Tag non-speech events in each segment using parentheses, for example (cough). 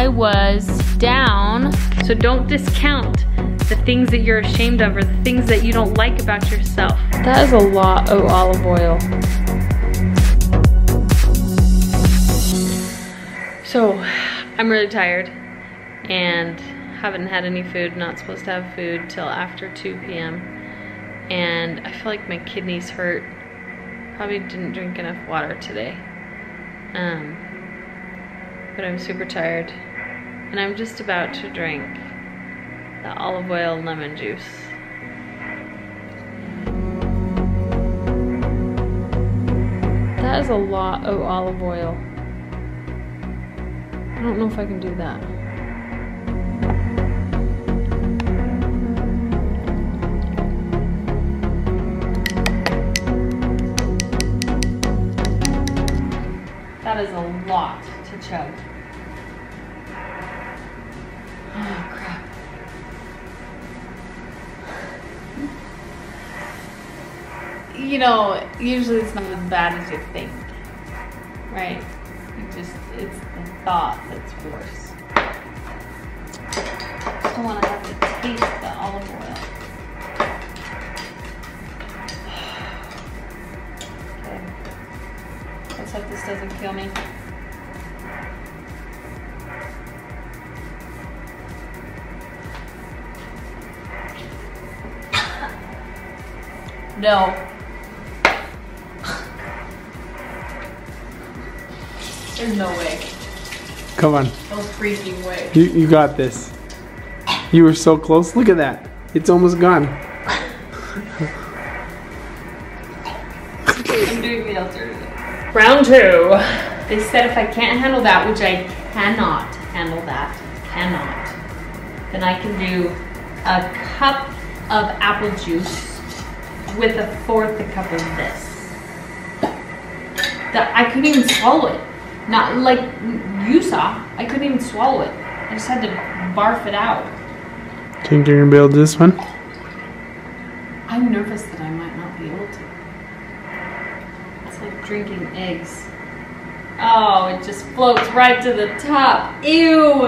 I was down. So don't discount the things that you're ashamed of or the things that you don't like about yourself. That is a lot of olive oil. So I'm really tired and haven't had any food, not supposed to have food till after 2 p.m. And I feel like my kidneys hurt. Probably didn't drink enough water today. Um, but I'm super tired. And I'm just about to drink the olive oil lemon juice. That is a lot of olive oil. I don't know if I can do that. That is a lot to chug. Oh. You know, usually it's not as bad as you think. Right? It just, it's the thought that's worse. I want to have to taste the olive oil. (sighs) Okay. Let's hope this doesn't kill me. No. There's no way. Come on. No freaking way. You, you got this. You were so close. Look at that. It's almost gone. I'm doing the alternative. Round two. They said if I can't handle that, which I cannot handle that, cannot, then I can do a cup of apple juice with a fourth a cup of this. That I couldn't even swallow it. Not like you saw. I couldn't even swallow it. I just had to barf it out. Think you're gonna be able to do this one? I'm nervous that I might not be able to. It's like drinking eggs. Oh, it just floats right to the top. Ew!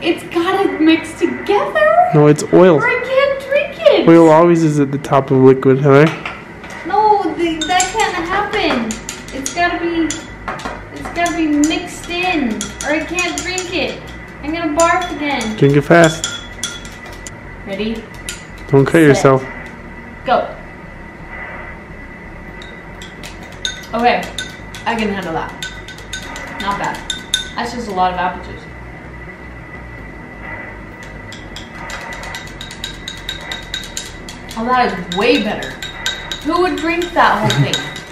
It's gotta mix together? No, it's oil. Or I can't drink it! Oil always is at the top of liquid, Heather. No, the, that can't happen. It's gotta be, it's gotta be mixed in, or I can't drink it. I'm gonna barf again. Drink it fast. Ready? Don't cut Set. yourself. Go. Okay, I can handle that. Not bad. That's just a lot of apple juice. Oh, that is way better. Who would drink that whole thing? (laughs)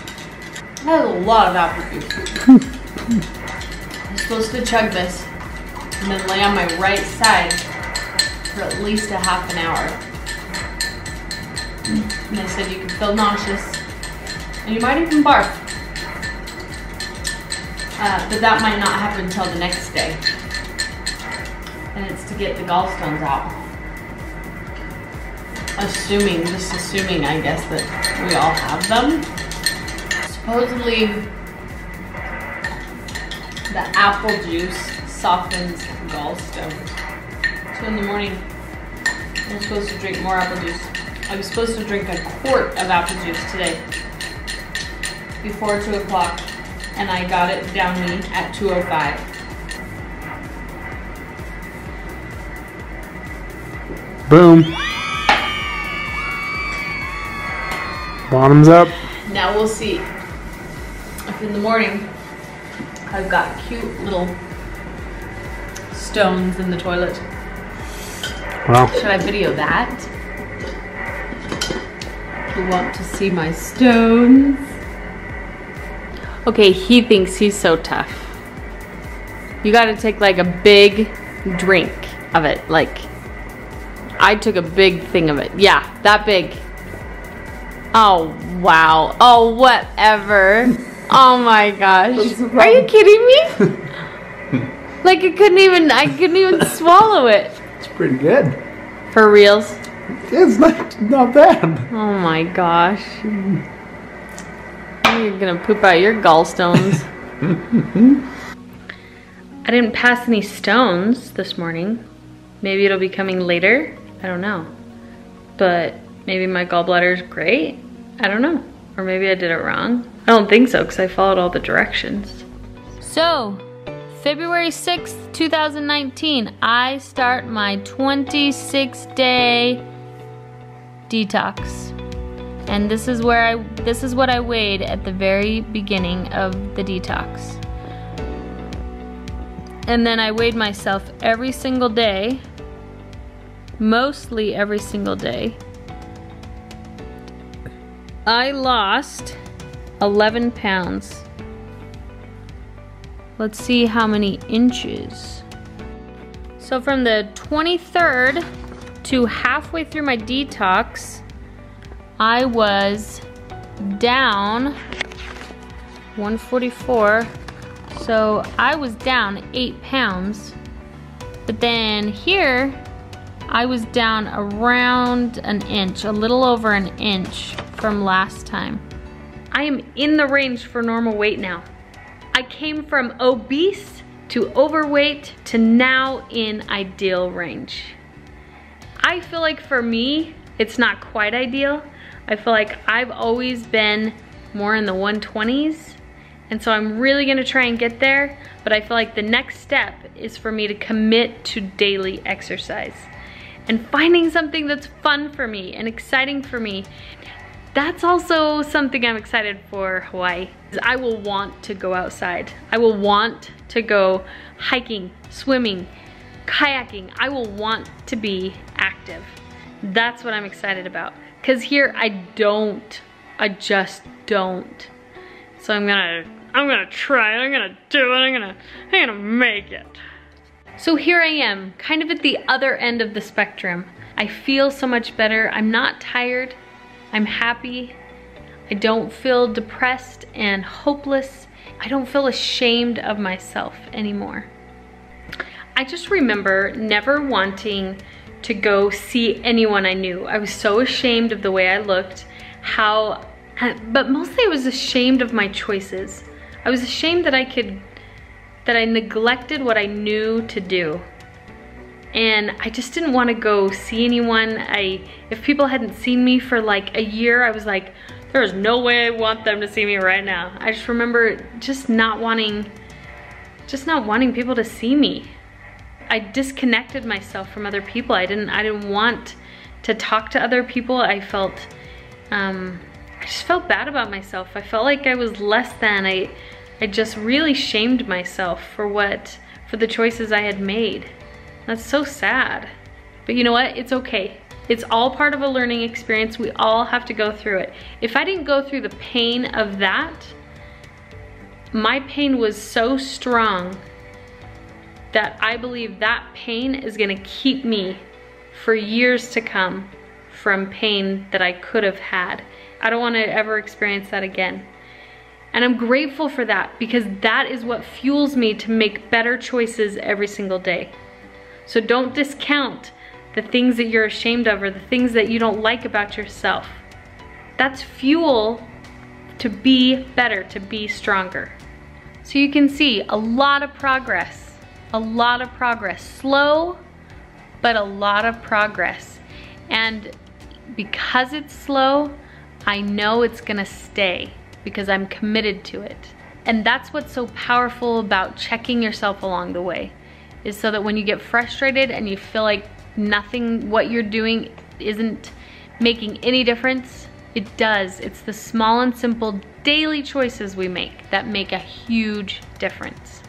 That is a lot of apple juice. I'm supposed to chug this and then lay on my right side for at least a half an hour. And they said you can feel nauseous. And you might even barf. Uh, but that might not happen until the next day. And it's to get the gallstones out. Assuming, just assuming, I guess, that we all have them. Supposedly, the apple juice softens gallstones. So in the morning, I'm supposed to drink more apple juice. I was supposed to drink a quart of apple juice today before 2 o'clock, and I got it down me at 2.05. Boom. Bottoms up. Now we'll see if in the morning I've got cute little stones in the toilet. Wow. Should I video that? You want to see my stones? Okay, he thinks he's so tough. You gotta take like a big drink of it. Like, I took a big thing of it. Yeah, that big. Oh, wow. Oh, whatever. (laughs) Oh my gosh. Are you kidding me? (laughs) Like, I couldn't even, I couldn't even (laughs) swallow it. It's pretty good. For reals? It's not not bad. Oh my gosh. You're gonna poop out your gallstones. I didn't pass any stones this morning. Maybe it'll be coming later. I don't know. But maybe my gallbladder is great. I don't know. Or maybe I did it wrong. I don't think so because I followed all the directions. So, February 6th, 2019, I start my 26 day detox. And this is where I this is what I weighed at the very beginning of the detox. And then I weighed myself every single day, mostly every single day. I lost 11 pounds. Let's see how many inches. So from the 23rd to halfway through my detox, I was down 144. So I was down eight pounds. But then here, I was down around an inch, a little over an inch from last time. I am in the range for normal weight now. I came from obese to overweight to now in ideal range. I feel like for me, it's not quite ideal. I feel like I've always been more in the 120s. And so I'm really gonna try and get there, but I feel like the next step is for me to commit to daily exercise and finding something that's fun for me and exciting for me that's also something I'm excited for Hawaii. I will want to go outside. I will want to go hiking, swimming, kayaking. I will want to be active. That's what I'm excited about. Cause here I don't, I just don't. So I'm gonna, I'm gonna try it, I'm gonna do it, I'm gonna, I'm gonna make it. So here I am, kind of at the other end of the spectrum. I feel so much better. I'm not tired. I'm happy. I don't feel depressed and hopeless. I don't feel ashamed of myself anymore. I just remember never wanting to go see anyone I knew. I was so ashamed of the way I looked, how, but mostly I was ashamed of my choices. I was ashamed that I could, that I neglected what I knew to do and I just didn't want to go see anyone. I, if people hadn't seen me for like a year, I was like, there's no way I want them to see me right now. I just remember just not wanting, just not wanting people to see me. I disconnected myself from other people. I didn't, I didn't want to talk to other people. I felt, um, I just felt bad about myself. I felt like I was less than. I, I just really shamed myself for what, for the choices I had made. That's so sad. But you know what? It's okay. It's all part of a learning experience. We all have to go through it. If I didn't go through the pain of that, my pain was so strong that I believe that pain is gonna keep me for years to come from pain that I could have had. I don't wanna ever experience that again. And I'm grateful for that because that is what fuels me to make better choices every single day. So don't discount the things that you're ashamed of or the things that you don't like about yourself. That's fuel to be better, to be stronger. So you can see a lot of progress, a lot of progress. Slow, but a lot of progress. And because it's slow, I know it's gonna stay because I'm committed to it. And that's what's so powerful about checking yourself along the way is so that when you get frustrated and you feel like nothing, what you're doing isn't making any difference, it does. It's the small and simple daily choices we make that make a huge difference.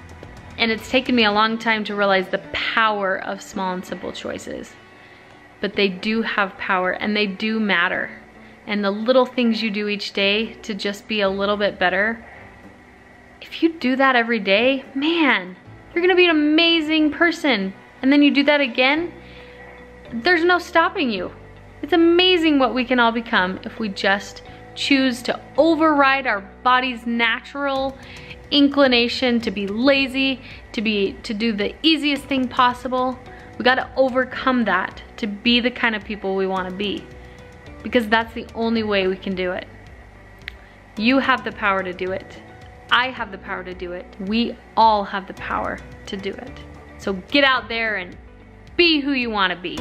And it's taken me a long time to realize the power of small and simple choices. But they do have power and they do matter. And the little things you do each day to just be a little bit better, if you do that every day, man, you're gonna be an amazing person. And then you do that again, there's no stopping you. It's amazing what we can all become if we just choose to override our body's natural inclination to be lazy, to be to do the easiest thing possible. We got to overcome that to be the kind of people we want to be. Because that's the only way we can do it. You have the power to do it. I have the power to do it. We all have the power to do it. So get out there and be who you wanna be.